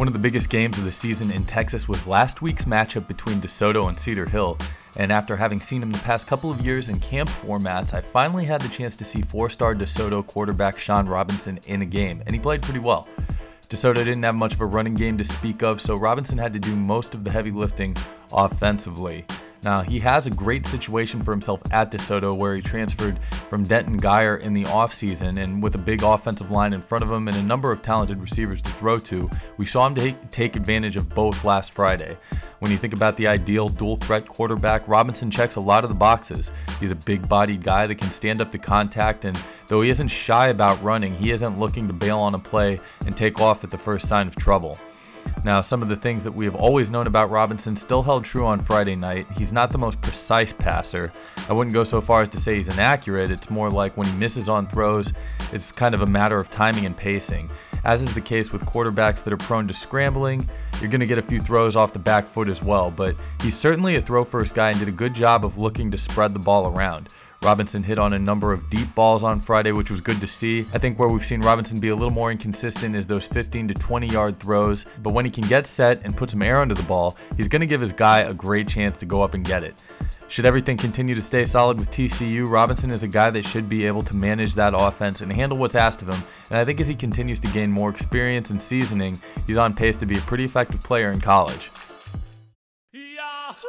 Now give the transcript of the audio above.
One of the biggest games of the season in Texas was last week's matchup between DeSoto and Cedar Hill. And after having seen him the past couple of years in camp formats, I finally had the chance to see four star DeSoto quarterback Shawn Robinson in a game, and he played pretty well. DeSoto didn't have much of a running game to speak of, so Robinson had to do most of the heavy lifting offensively. Now, he has a great situation for himself at DeSoto where he transferred from Denton Guyer in the offseason, and with a big offensive line in front of him and a number of talented receivers to throw to, we saw him take, take advantage of both last Friday. When you think about the ideal dual threat quarterback, Robinson checks a lot of the boxes. He's a big bodied guy that can stand up to contact, and though he isn't shy about running, he isn't looking to bail on a play and take off at the first sign of trouble. Now, some of the things that we have always known about Robinson still held true on Friday night. He's not the most precise passer. I wouldn't go so far as to say he's inaccurate. It's more like when he misses on throws, it's kind of a matter of timing and pacing. As is the case with quarterbacks that are prone to scrambling, you're going to get a few throws off the back foot as well, but he's certainly a throw first guy and did a good job of looking to spread the ball around. Robinson hit on a number of deep balls on Friday, which was good to see. I think where we've seen Robinson be a little more inconsistent is those 15 to 20 yard throws, but when he can get set and put some air under the ball, he's going to give his guy a great chance to go up and get it. Should everything continue to stay solid with TCU, Robinson is a guy that should be able to manage that offense and handle what's asked of him. And I think as he continues to gain more experience and seasoning, he's on pace to be a pretty effective player in college. Yahoo!